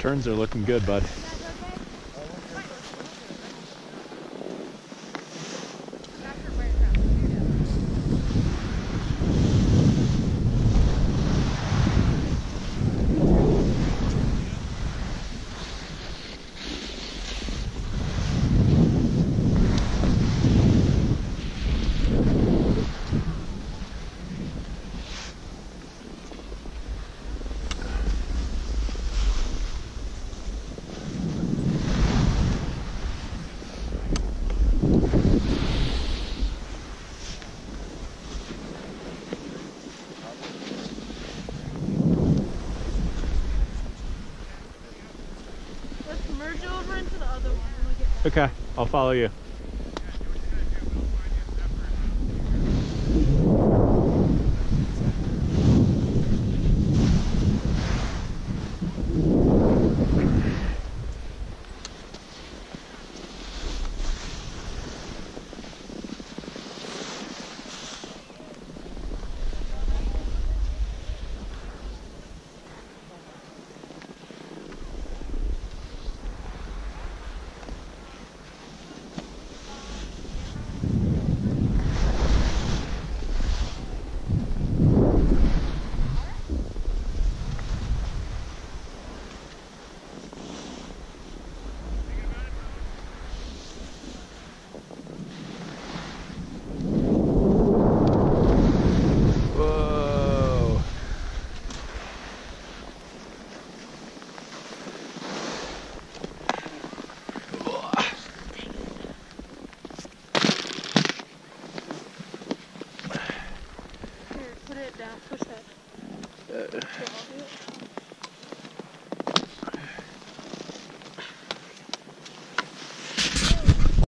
Turns are looking good, bud. Okay, I'll follow you. Thank you.